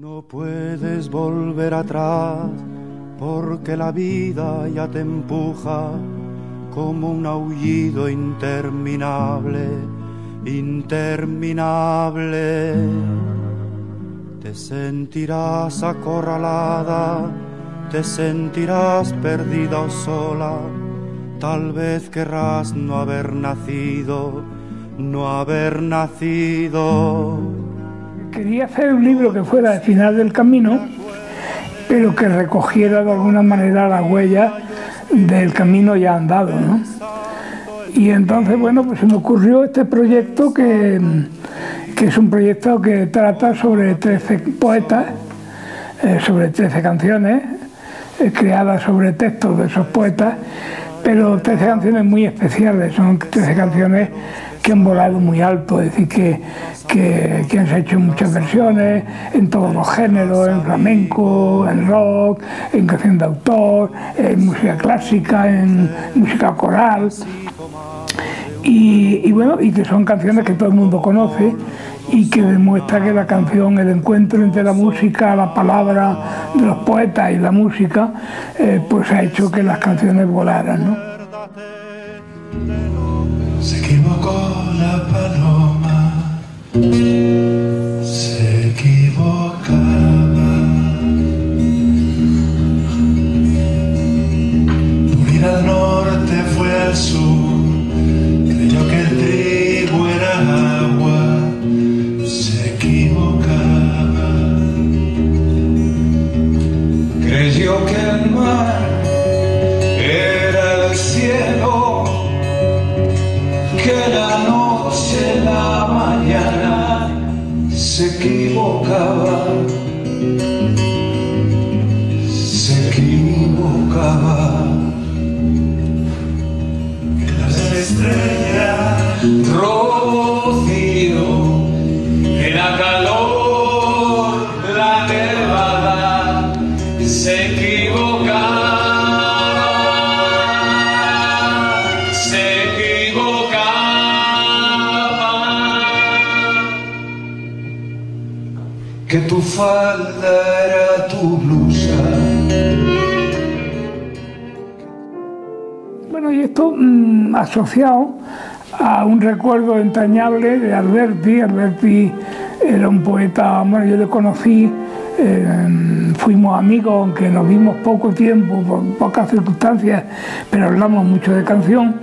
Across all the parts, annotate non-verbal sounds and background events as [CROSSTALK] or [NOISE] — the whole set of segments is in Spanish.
no puedes volver atrás porque la vida ya te empuja como un aullido interminable, interminable. Te sentirás acorralada, te sentirás perdida o sola, tal vez querrás no haber nacido, no haber nacido. Quería hacer un libro que fuera al final del camino, pero que recogiera de alguna manera la huella del camino ya andado. ¿no? Y entonces, bueno, pues se me ocurrió este proyecto que, que es un proyecto que trata sobre 13 poetas, eh, sobre 13 canciones, eh, creadas sobre textos de esos poetas, pero 13 canciones muy especiales, son 13 canciones que han volado muy alto, es decir, que, que, que, han hecho muchas versiones en todos los géneros, en flamenco, en rock, en canción de autor, en música clásica, en música coral. Y, bueno, y que son canciones que todo el mundo conoce y que demuestra que la canción, el encuentro entre la música, la palabra de los poetas y la música, eh, pues ha hecho que las canciones volaran. ¿no? Se falda tu blusa. Bueno, y esto mm, asociado a un recuerdo entrañable de Alberti. Alberti era un poeta, bueno, yo le conocí, eh, fuimos amigos, aunque nos vimos poco tiempo, por pocas circunstancias, pero hablamos mucho de canción.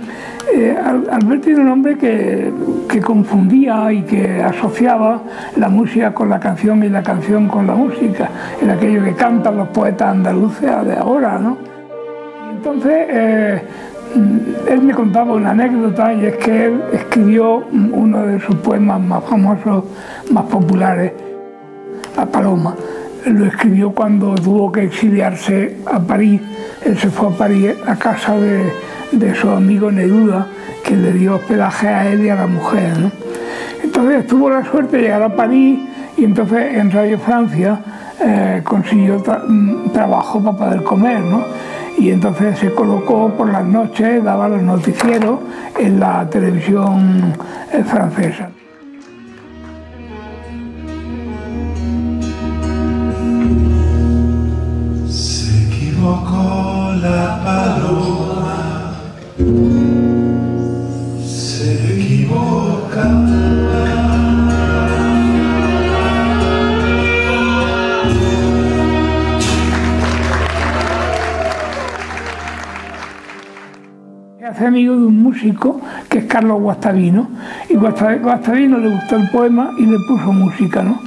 Eh, era un hombre que, que confundía y que asociaba la música con la canción y la canción con la música. Era aquello que cantan los poetas andaluces de ahora, ¿no? Entonces, eh, él me contaba una anécdota y es que él escribió uno de sus poemas más famosos, más populares, La Paloma. Lo escribió cuando tuvo que exiliarse a París. Él se fue a París a casa de, de su amigo Neruda, que le dio hospedaje a él y a la mujer. Entonces tuvo la suerte de llegar a París y entonces en Radio Francia eh, consiguió tra trabajo para poder comer. y entonces se colocó por las noches, daba los noticieros en la televisión francesa. Carlos Guastavino y Guastavino le gustó el poema y le puso música, ¿no?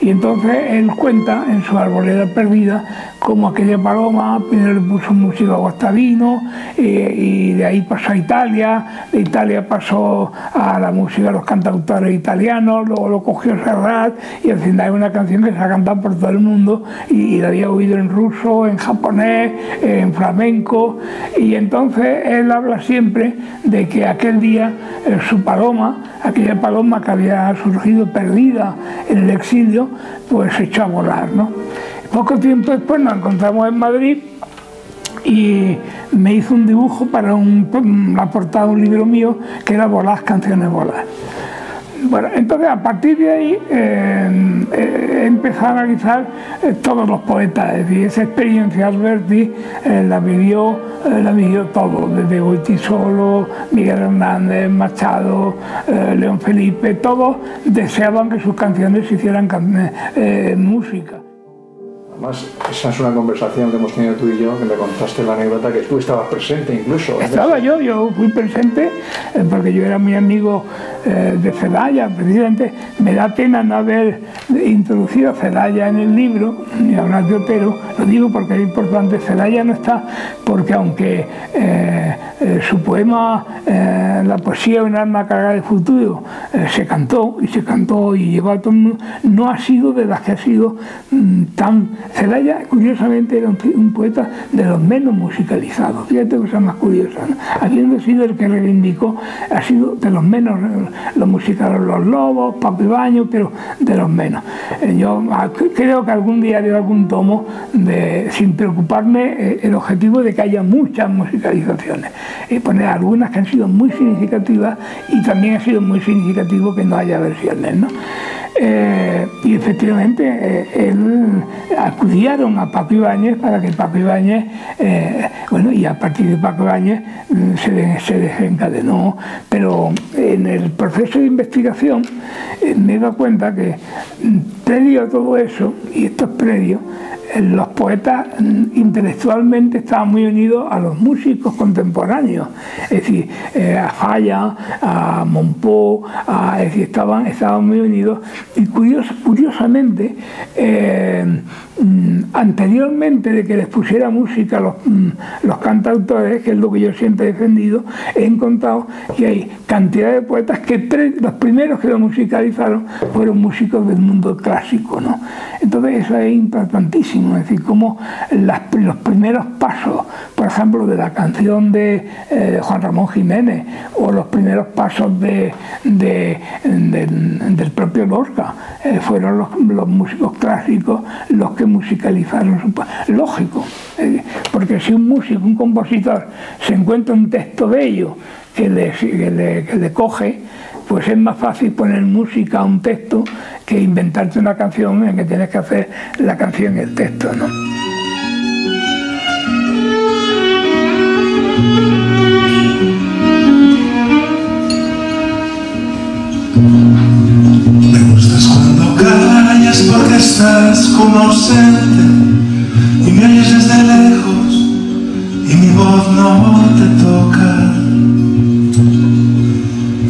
Y entonces él cuenta en su arboleda perdida como aquella paloma primero le puso música a Guastavino eh, y de ahí pasó a Italia, de Italia pasó a la música de los cantautores italianos, luego lo cogió Serrat y al final es una canción que se ha cantado por todo el mundo y, la había oído en ruso, en japonés, en flamenco y entonces él habla siempre de que aquel día eh, su paloma, aquella paloma que había surgido perdida en el exilio, pues se echó a volar, ¿no? Poco tiempo después nos encontramos en Madrid y me hizo un dibujo para un, la portada de un libro mío que era Volar, canciones volar. Bueno, entonces a partir de ahí eh, he empezado a analizar todos los poetas, es decir, esa experiencia Alberti la vivió la vivió todo, desde Solo, Miguel Hernández, Machado, León Felipe, todos deseaban que sus canciones se hicieran música. Además, esa es una conversación que hemos tenido tú y yo, que me contaste la anécdota que tú estabas presente incluso. Estaba yo, yo fui presente eh, porque yo era muy amigo eh, de Celaya, precisamente. Me da pena no haber introducido a Celaya en el libro, ni hablar de Otero, lo digo porque es importante, Celaya no está porque aunque eh, su poema, La poesía un alma cargada de futuro, se cantó y se cantó y llegó a todo el mundo, no ha sido de las que ha sido mm, tan Celaya, curiosamente, era un, poeta de los menos musicalizados. Fíjate cosa más curiosa. Habiendo sido el que reivindicó, ha sido de los menos, los musicales Los Lobos, Papi Baño, pero de los menos. Eh, yo ah, creo que algún día haré algún tomo sin preocuparme eh, el objetivo de que haya muchas musicalizaciones. Y poner algunas que han sido muy significativas y también ha sido muy significativo que no haya versiones. ¿no? Eh, y efectivamente eh, acudieron a Paco Ibáñez para que Paco Ibáñez, eh, bueno, y a partir de Paco Ibáñez mm, se, se, desencadenó, pero en el proceso de investigación me he dado cuenta que previo a todo eso, y esto es previo, los poetas mm, intelectualmente estaban muy unidos a los músicos contemporáneos, es decir, eh, a Falla, a Monpó, es decir, estaban, estaban muy unidos. Y curiosamente eh, mm, anteriormente de que les pusiera música los, mm, los cantautores, que es lo que yo siempre he defendido, he encontrado que hay cantidad de poetas que los primeros que lo musicalizaron fueron músicos del mundo clásico, Entonces eso es importantísimo es decir, como los primeros pasos, por ejemplo, de la canción de, eh, Juan Ramón Jiménez o los primeros pasos de, del propio Lorca, eh, fueron los, músicos clásicos los que musicalizaron su Lógico, eh, porque si un músico, un compositor, se encuentra un texto bello que que le coge, pues es más fácil poner música a un texto que inventarte una canción en que tienes que hacer la canción y el texto, ¿no? Me gustas cuando callas porque estás como ausente y me oyes desde lejos y mi voz no te toca.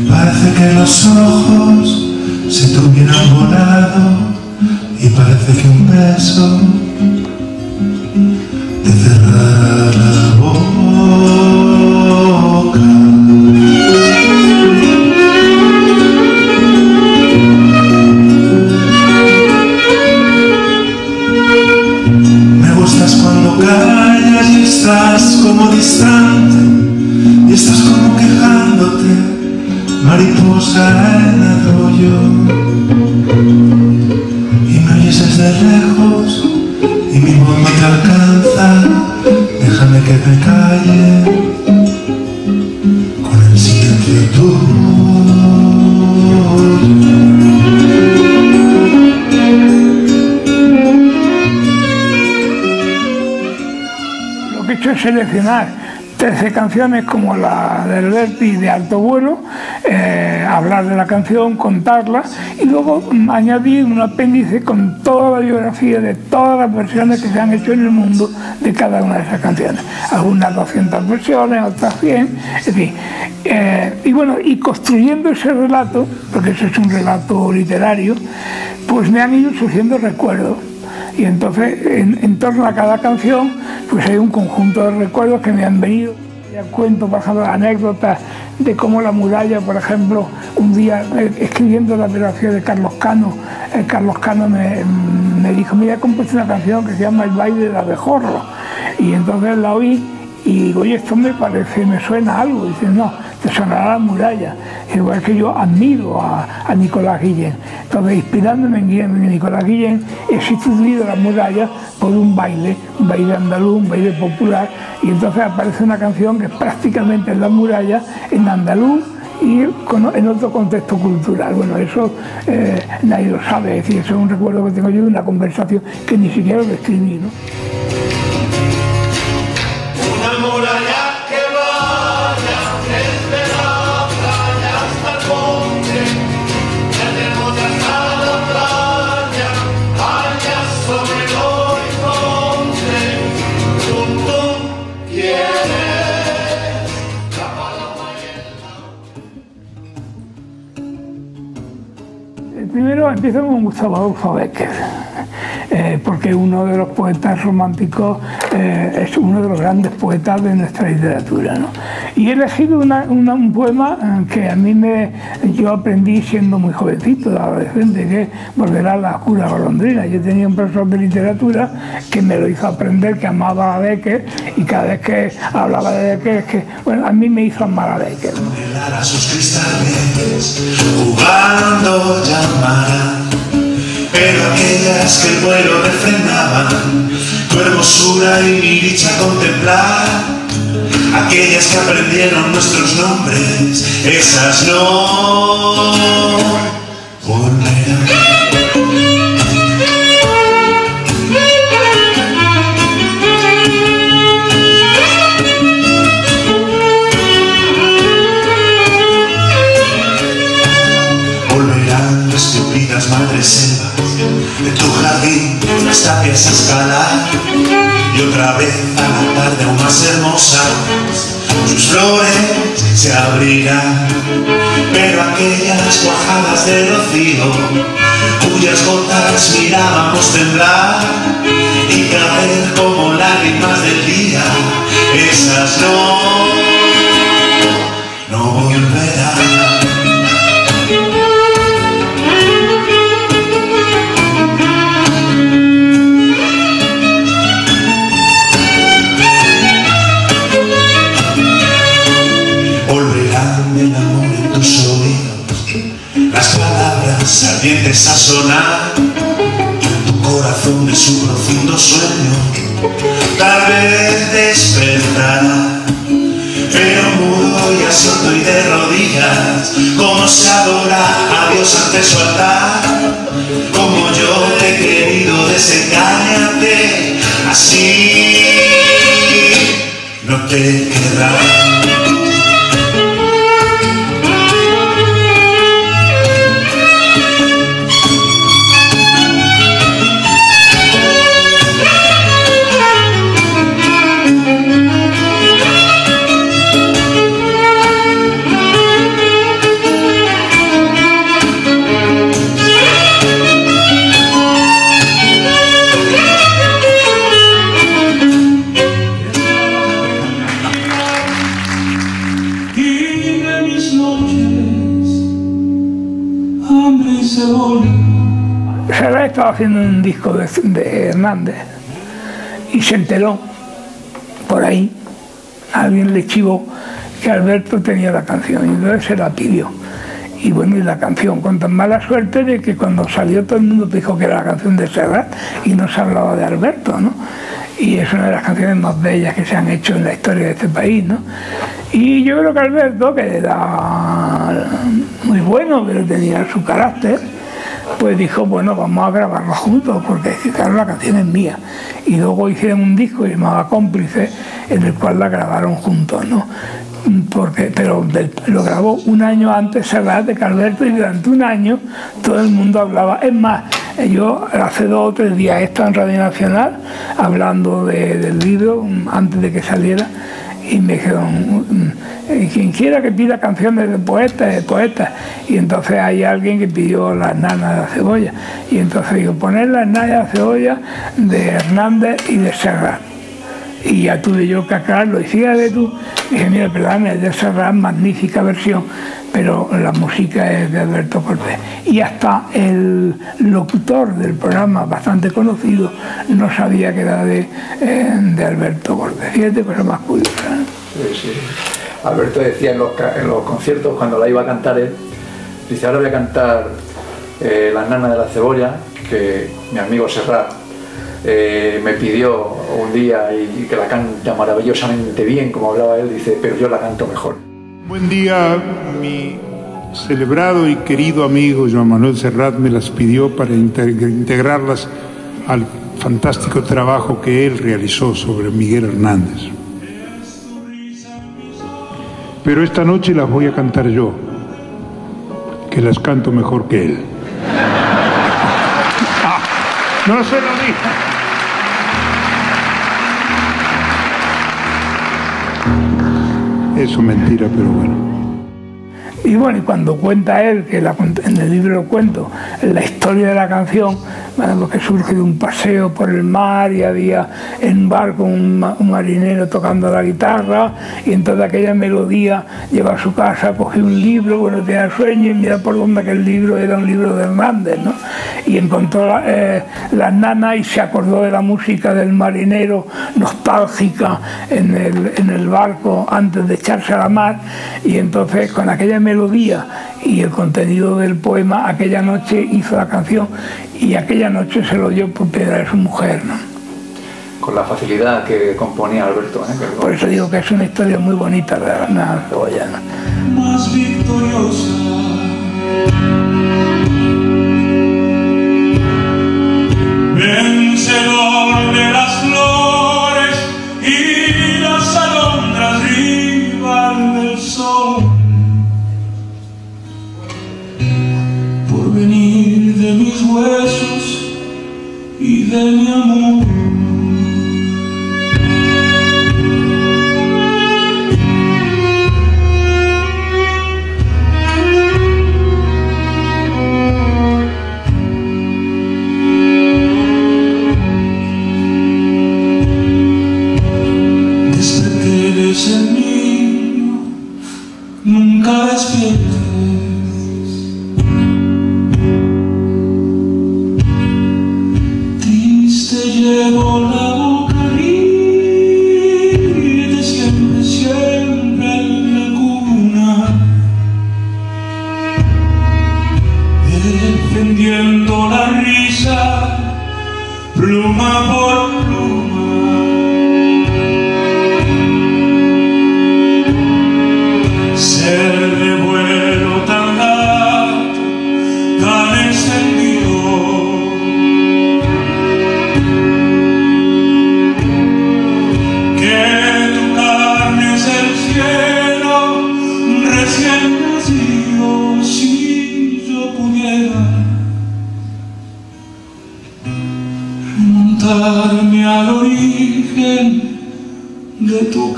Parece que los ojos se te hubieran volado y parece que un beso seleccionar 13 canciones como la del Berti de alto vuelo, eh, hablar de la canción, contarla y luego añadir un apéndice con toda la biografía de todas las versiones que se han hecho en el mundo de cada una de esas canciones. Algunas 200 versiones, otras 100, en fin. Eh, y bueno, y construyendo ese relato, porque eso es un relato literario, pues me han ido surgiendo recuerdos y entonces, en, torno a cada canción, pues hay un conjunto de recuerdos que me han venido. Ya cuento, por ejemplo, anécdotas de cómo la muralla, por ejemplo, un día eh, escribiendo la biografía de Carlos Cano, eh, Carlos Cano me, dijo, mira, he compuesto una canción que se llama El baile de la abejorro. Y entonces la oí y digo, oye, esto me parece, me suena algo. Y dice, no, sonará la muralla. Igual que yo admiro a, Nicolás Guillén. Entonces, inspirándome en, Nicolás Guillén, he sustituido la muralla por un baile, un baile andaluz, un baile popular. Y entonces aparece una canción que es prácticamente la muralla en andaluz y en otro contexto cultural. Bueno, eso eh, nadie lo sabe, es decir, eso es un recuerdo que tengo yo de una conversación que ni siquiera lo escribí. ¿no? Primero empiezo con Gustavo Adolfo Becker, eh, porque uno de los poetas románticos eh, es uno de los grandes poetas de nuestra literatura. ¿no? Y he elegido un poema eh, que a mí me, yo aprendí siendo muy jovencito, adolescente, que Volverá a la oscura golondrina. Yo tenía un profesor de literatura que me lo hizo aprender, que amaba a Becker, y cada vez que hablaba de Becker, es que, bueno, a mí me hizo amar a Becker. Pero aquellas que el vuelo refrenaban, tu hermosura y mi dicha contemplar aquellas que aprendieron nuestros nombres, esas no volverán. Tapias a escalar y otra vez a la tarde aún más hermosa sus flores se abrirán pero aquellas cuajadas de rocío cuyas gotas mirábamos temblar y caer como lágrimas del día esas no no volverán ardientes a sonar tu corazón de su profundo sueño. Tal vez despertará pero mudo y asoto y de rodillas como se adora a Dios ante su altar. Como yo te he querido desengañarte así no te quedará haciendo un disco de, Hernández y se enteró por ahí, alguien le chivó que Alberto tenía la canción y entonces se la pidió. Y bueno, y la canción, con tan mala suerte de que cuando salió todo el mundo dijo que era la canción de Serrat y no se hablaba de Alberto, ¿no? Y es una de las canciones más bellas que se han hecho en la historia de este país, ¿no? Y yo creo que Alberto, que era muy bueno, pero tenía su carácter, pues dijo, bueno, vamos a grabarla juntos, porque claro, la canción es mía. Y luego hicieron un disco llamado Cómplice, en el cual la grabaron juntos, ¿no? Porque, pero lo grabó un año antes Serrat de Calverto y durante un año todo el mundo hablaba. Es más, yo hace dos o tres días estaba en Radio Nacional hablando del libro antes de que saliera y me dijeron, mm, mm, quien quiera que pida canciones de poetas, de poetas. Y entonces hay alguien que pidió las nanas de la cebolla. Y entonces digo, poner las nanas de la cebolla de Hernández y de Serrat. Y ya tuve yo que aclararlo. Y de tú, dije, mira, perdón, es de Serrat, magnífica versión pero la música es de Alberto Cortés. Y hasta el locutor del programa, bastante conocido, no sabía que era de, eh, Alberto Cortés. Fíjate, cosa más curiosa. Sí, sí. Alberto decía en los, conciertos, cuando la iba a cantar él, dice, ahora voy a cantar eh, La nana de la cebolla, que mi amigo Serrat eh, me pidió un día y que la canta maravillosamente bien, como hablaba él, dice, pero yo la canto mejor. Buen día, mi celebrado y querido amigo Joan Manuel Serrat me las pidió para integrarlas al fantástico trabajo que él realizó sobre Miguel Hernández. Pero esta noche las voy a cantar yo, que las canto mejor que él. [LAUGHS] Ah, no se lo dije. Eso mentira, pero bueno. Y bueno, y cuando cuenta él, que en el libro lo cuento, la historia de la canción, que surge de un paseo por el mar y había en un barco un, marinero tocando la guitarra y entonces aquella melodía lleva a su casa, cogió un libro, bueno, tenía sueño y mira por dónde aquel libro era un libro de Hernández, ¿no? Y encontró la, eh, las nanas y se acordó de la música del marinero nostálgica en el, en el barco antes de echarse a la mar y entonces con aquella melodía y el contenido del poema, aquella noche hizo la canción y aquella noche se lo dio por piedra a su mujer. ¿no? Con la facilidad que componía Alberto. ¿eh? Por eso digo que es una historia muy bonita de la nada cebollana. Más victoriosa. Vencedor de las flores de mis huesos y de mi amor.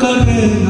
कर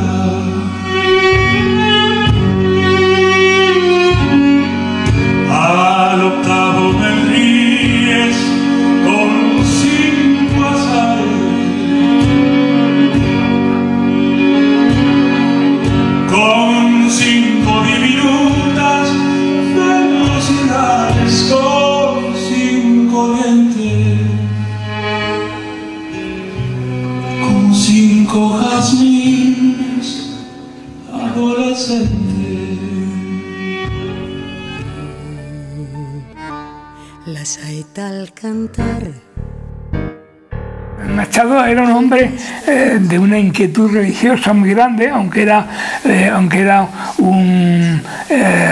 de una inquietud religiosa muy grande, aunque era, eh, aunque era un, eh,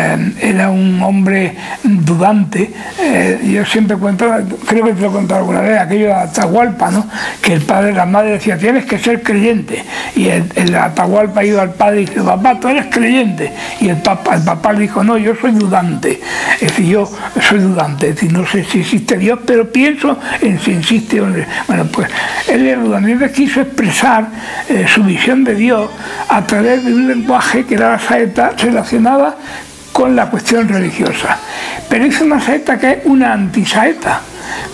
era un hombre dudante. Eh, yo siempre cuento, creo que te lo he contado alguna vez, aquello de Atahualpa, ¿no? que el padre, la madre decía, tienes que ser creyente. Y el, Atahualpa ha ido al padre y dice, papá, tú eres creyente. Y el papá, el le dijo, no, yo soy dudante. Es decir, yo soy dudante, es decir, no sé si existe Dios, pero pienso en si existe. Bueno, pues él era dudante, quiso expresar eh, su visión de Dios a través de un lenguaje que era la saeta relacionada con la cuestión religiosa. Pero es una saeta que es una antisaeta,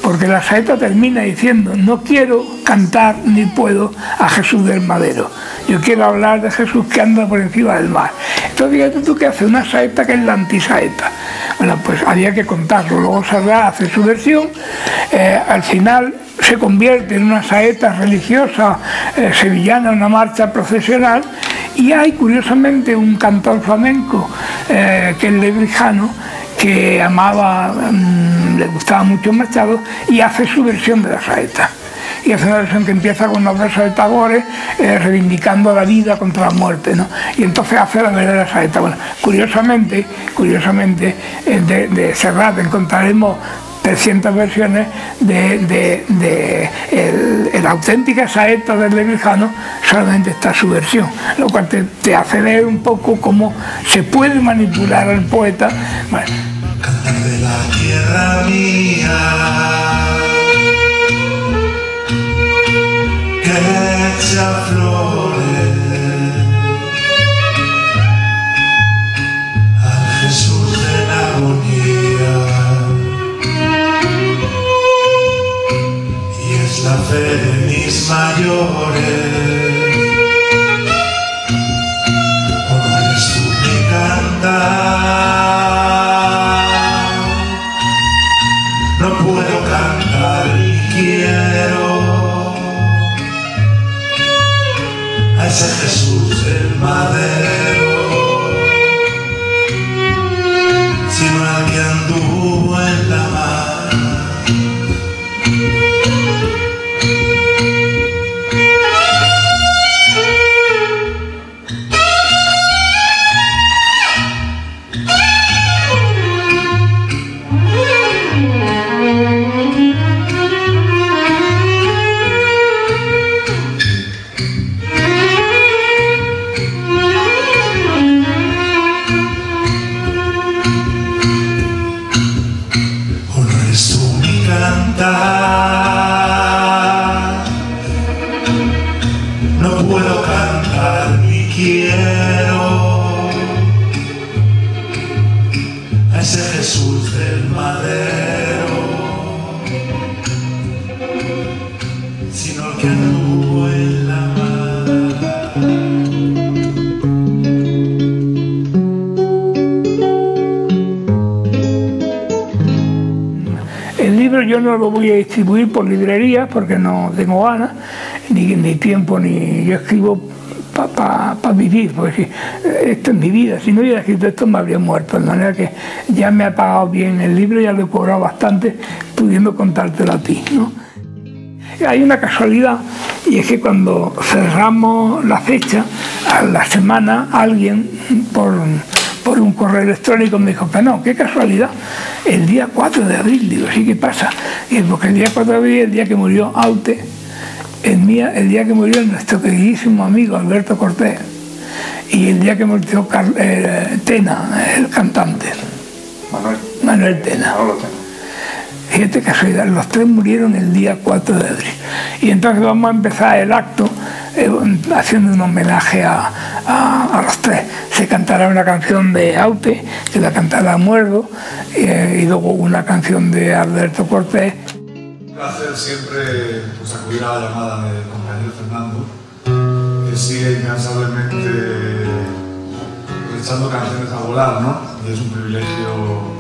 porque la saeta termina diciendo, no quiero cantar ni puedo a Jesús del Madero, yo quiero hablar de Jesús que anda por encima del mar. Entonces fíjate tú que hace una saeta que es la antisaeta. Bueno, pues había que contarlo, luego Sarra hace su versión, eh, al final se convierte en una saeta religiosa eh, sevillana, una marcha procesional, y hay curiosamente un cantor flamenco, eh, que es Lebrijano, que amaba, mm, le gustaba mucho Machado, y hace su versión de la saeta. y es una versión que empieza con unos versos de Tagore eh, reivindicando la vida contra la muerte, ¿no? Y entonces hace la verdadera saeta. Bueno, curiosamente, curiosamente, eh, de, de encontraremos 300 versiones de, la auténtica saeta del Lebrejano, solamente está su versión, lo cual te, hace ver un poco cómo se puede manipular al poeta. Cantar de la tierra mayores. Distribuir por librerías porque no tengo ganas, ni, ni tiempo, ni yo escribo para vivir, porque esto es mi vida, si no hubiera escrito esto me habría muerto, de manera que ya me ha pagado bien el libro, ya lo he cobrado bastante pudiendo contártelo a ti. ¿no? Hay una casualidad y es que cuando cerramos la fecha, a la semana alguien por por un correo electrónico me dijo que no, qué casualidad, el día 4 de abril, digo, sí, ¿qué pasa? Y porque el día 4 de abril, el día que murió Aute, el, día, el día que murió nuestro queridísimo amigo Alberto Cortés, y el día que murió eh, Tena, el cantante. Manuel. Manuel Tena. Fíjate casualidad, los tres murieron el día 4 de abril. Y entonces vamos a empezar el acto eh, haciendo un homenaje a, los tres. Se cantará una canción de Aute, que la cantará Muerdo, eh, y luego una canción de Alberto Cortés. Un placer siempre pues, acudir a la llamada del compañero Fernando, que sigue incansablemente echando canciones a volar, ¿no? Y es un privilegio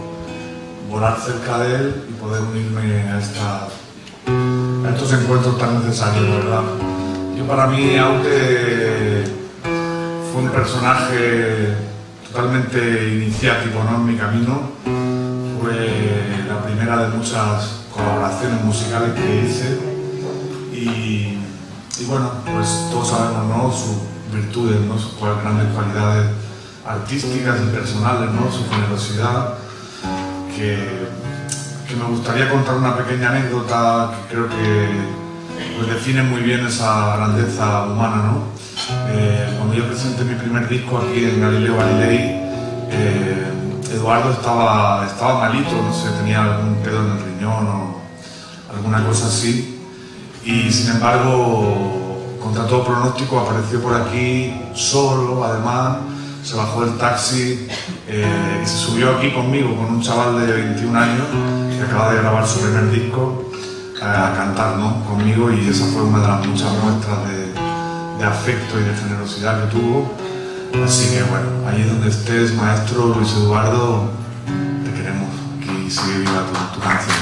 volar cerca de él y poder unirme a, esta, a estos encuentros tan necesarios, ¿verdad? Yo para mí Aute fue un personaje totalmente iniciático en mi camino. Fue la primera de muchas colaboraciones musicales que hice y, bueno, pues todos sabemos ¿no? sus virtudes, ¿no? sus grandes cualidades artísticas y personales, ¿no? su generosidad, que, me gustaría contar una pequeña anécdota que creo que pues define muy bien esa grandeza humana, ¿no? Eh, cuando yo presenté mi primer disco aquí en Galileo Galilei, eh, Eduardo estaba, estaba malito, no sé, tenía algún pedo en el riñón o alguna cosa así, y sin embargo, contra todo pronóstico, apareció por aquí solo, además, se bajó del taxi eh, y se subió aquí conmigo, con un chaval de 21 años que acaba de grabar su primer disco a cantar ¿no? conmigo y esa fue una de las muchas muestras de, afecto y de generosidad que tuvo. Así que bueno, ahí donde estés, maestro Luis Eduardo, te queremos. Aquí sigue viva tu, canción.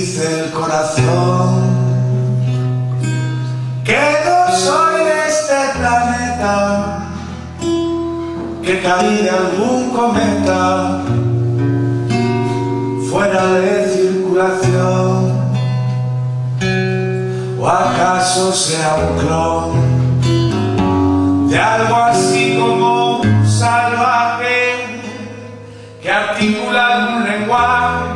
Dice el corazón que no soy este planeta que caí de algún cometa fuera de circulación o acaso sea un clon de algo así como un salvaje que articula un lenguaje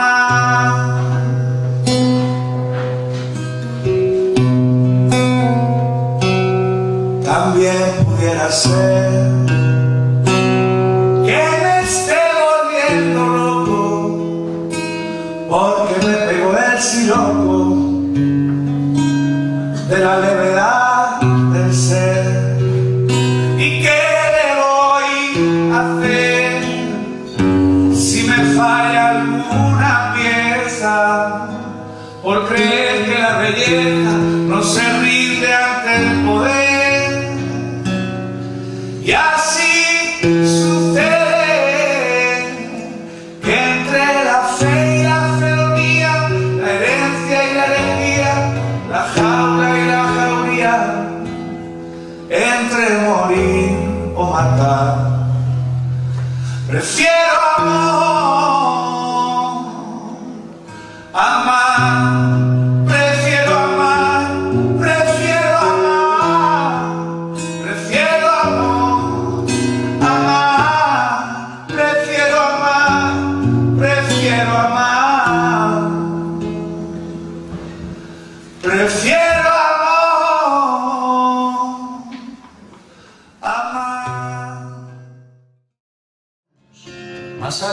ser que me esté volviendo loco, porque me pegó el siroco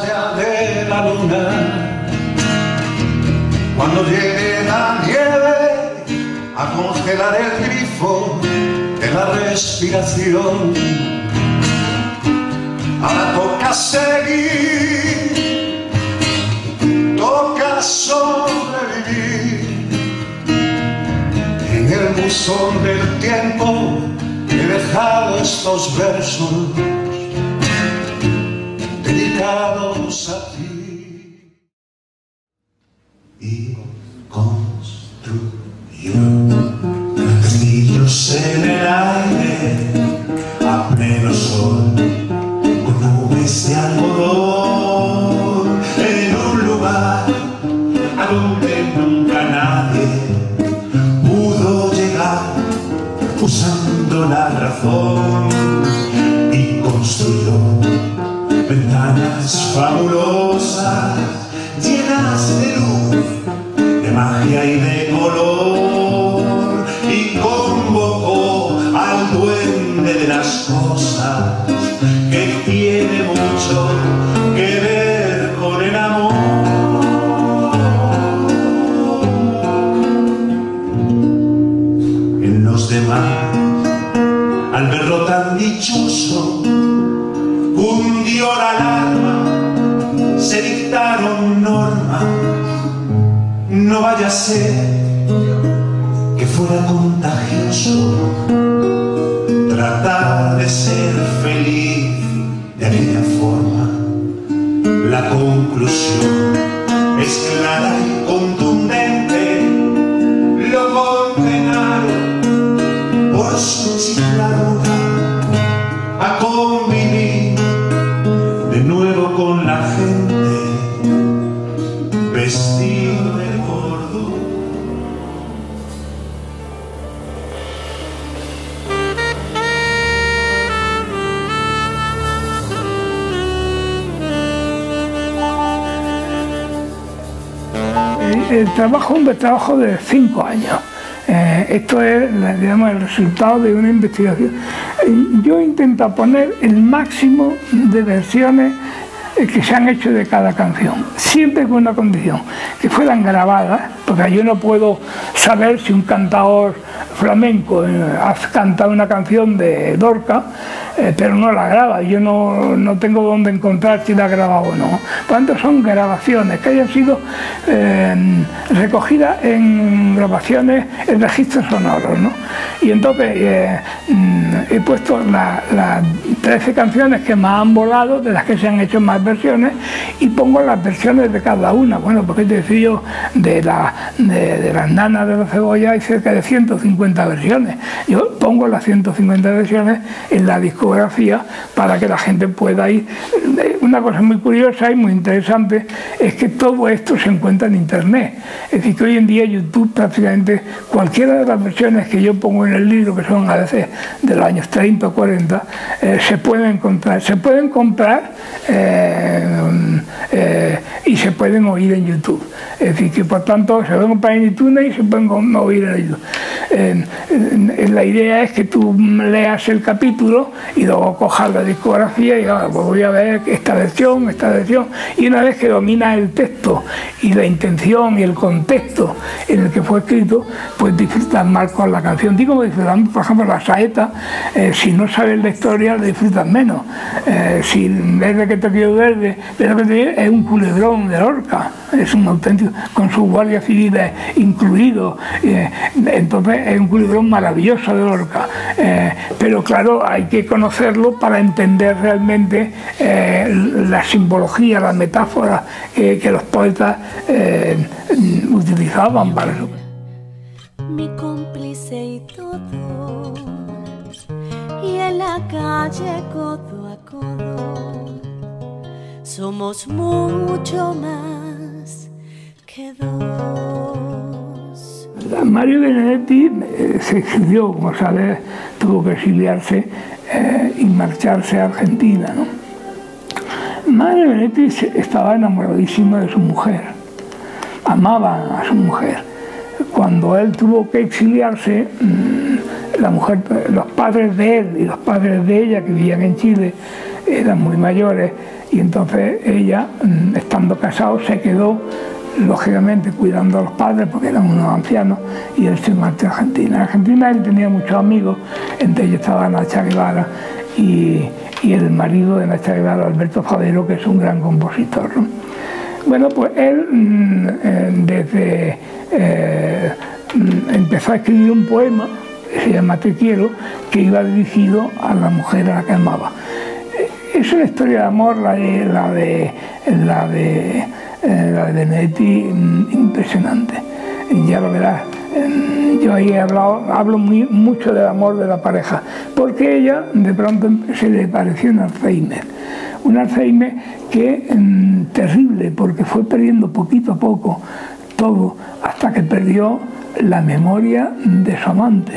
de la luna, cuando llegue la nieve a congelar el grifo de la respiración. Ahora toca seguir, toca sobrevivir. En el buzón del tiempo he dejado estos versos diabo de luz, de magia y de color que fuera contagioso El, el trabajo un trabajo de cinco años. Eh, esto es digamos, el resultado de una investigación. Eh, Yo intento poner el máximo de versiones eh, que se han hecho de cada canción, siempre con una condición, que fueran grabadas, porque yo no puedo saber si un cantador flamenco eh, ha cantado una canción de Dorca eh, pero no la graba. Yo no, no, tengo dónde encontrar si la ha grabado o no. Cuando son grabaciones que hayan sido eh, recogidas en grabaciones, en registros sonoros. ¿no? Y entonces eh, mm, he puesto las 13 canciones que más han volado, de las que se han hecho más versiones, y pongo las versiones de cada una. Bueno, porque te decía yo, de, la, de, las nanas de la cebolla hay cerca de 150 versiones. Yo pongo las 150 versiones en la para que la gente pueda ir. Una cosa muy curiosa y muy interesante es que todo esto se encuentra en internet. Es decir, que hoy en día YouTube prácticamente cualquiera de las versiones que yo pongo en el libro, que son a veces de los años 30 o 40, eh, se pueden encontrar, se pueden comprar eh, eh, y se pueden oír en YouTube. Es decir, que por tanto se pueden comprar en iTunes y se pueden oír en YouTube. la idea es que tú leas el capítulo y luego cojas la discografía y ahora voy a ver esta versión, esta versión. Y una vez que dominas el texto y la intención y el contexto en el que fue escrito, pues disfrutas más con la canción. Digo disfrutando, por ejemplo, la saeta, eh, si no sabes la historia, la disfrutas menos. Eh, si ves de que te quiero verde, pero que es un culebrón de Lorca, es un auténtico, con sus guardias civiles incluidos. Eh, entonces es un culebrón maravilloso de Lorca. pero claro, hay que conocerlo para entender realmente la simbología, las metáforas que los poetas utilizaban para eso. Mi cómplice y todo, y en la calle codo a codo, somos mucho más que dos. Mario Benedetti eh, se exilió, como sabes, tuvo que exiliarse eh, y marcharse a Argentina. ¿no? Mario Benedetti estaba enamoradísimo de su mujer, amaba a su mujer cuando él tuvo que exiliarse, mm, la mujer, los padres de él y los padres de ella que vivían en Chile eran muy mayores y entonces ella, mm, estando casado, se quedó lógicamente cuidando a los padres porque eran unos ancianos y él se marchó a Argentina. En Argentina él tenía muchos amigos, entre ellos estaba Nacha Guevara y, el marido de Nacha Guevara, Alberto Fadero, que es un gran compositor. Bueno, pues él mm, eh, desde eh, empezó a escribir un poema que se llama Te quiero, que iba dirigido a la mujer a la que amaba. Eh, es una historia de amor la de la de, la de Benedetti mm, impresionante. Ya lo verás. Yo ahí he hablado, hablo mucho del amor de la pareja, porque ella de pronto se le pareció un Alzheimer un Alzheimer que mm, terrible, porque fue perdiendo poquito a poco todo hasta que perdió la memoria de su amante.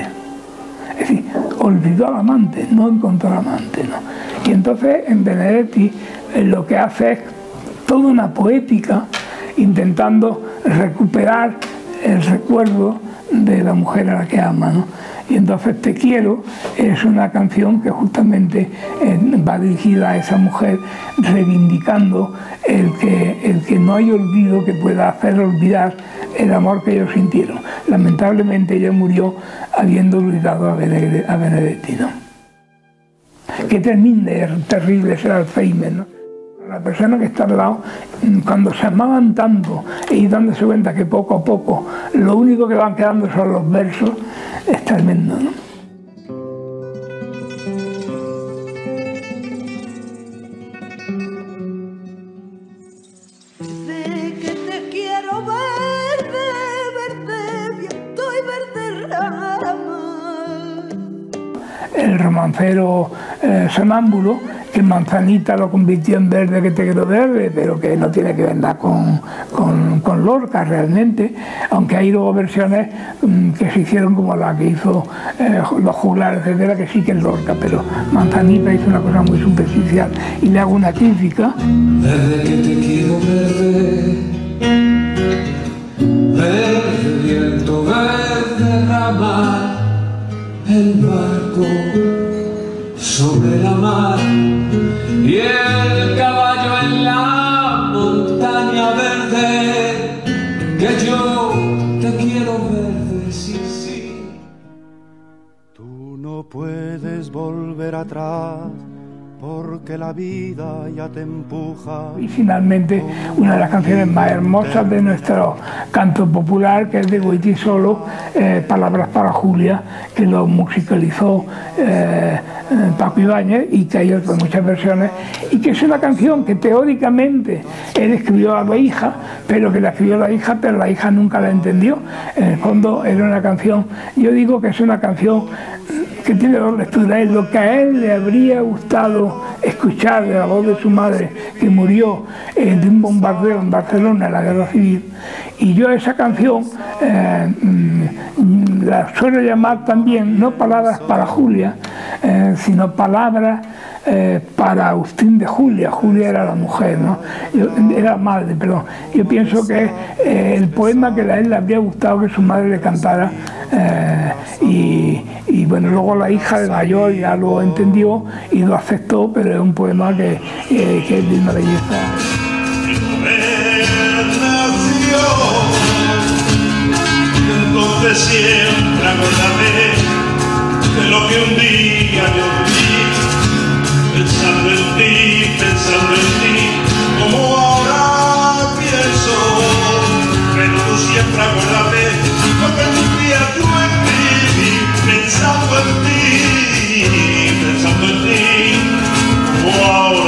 Es decir, olvidó al amante, no encontró al amante. ¿no? Y entonces en Benedetti eh, lo que hace es toda una poética intentando recuperar el recuerdo de la mujer a la que ama. ¿no? Y entonces Te quiero es una canción que justamente va dirigida a esa mujer reivindicando el que, el que no hay olvido que pueda hacer olvidar el amor que ellos sintieron. Lamentablemente ella murió habiendo olvidado a, Benedetti. ¿no? Que termine terrible ese Alzheimer. ¿no? La persona que está al lado, cuando se amaban tanto y dándose cuenta que poco a poco lo único que van quedando son los versos, es tremendo. El romancero eh, sonámbulo que Manzanita lo convirtió en verde que te quedó verde, pero que no tiene que ver nada con, con, Lorca realmente, aunque hay luego versiones mm, que se hicieron como la que hizo eh, los juglares, etcétera, que sí que es Lorca, pero Manzanita hizo una cosa muy superficial. Y le hago una crítica. Verde que te quiero verde, verde viento, verde rama, el barco sobre la mar y el caballo en la montaña verde que yo te quiero verde, sí, sí. Tú no puedes volver atrás porque la vida ya te empuja. Y finalmente, una de las canciones más hermosas de nuestro canto popular, que es de Goiti Solo, eh, Palabras para Julia, que lo musicalizó eh, eh, Paco Ibáñez y que hay otras muchas versiones, y que es una canción que teóricamente él escribió a la hija, pero que la escribió la hija, pero la hija nunca la entendió. En el fondo era una canción, yo digo que es una canción que tiene dos lecturas, es lo que a él le habría gustado escuchar de la voz de su madre, que murió eh, de un bombardeo en Barcelona en la guerra civil, y yo esa canción eh, mm, la suelo llamar también, no palabras para Julia, eh, sino palabras para Agustín de Julia. Julia era la mujer, ¿no? era madre, perdón. Yo pienso que es el poema que a él le habría gustado que su madre le cantara y, y bueno, luego la hija de mayor ya lo entendió y lo aceptó, pero es un poema que, eh, que es de una belleza. Siempre acordaré de lo que un día yo pensando en ti, como ahora pienso, pero tú siempre acuérdate, lo que algún día yo escribí, pensando en ti, pensando en ti, como ahora.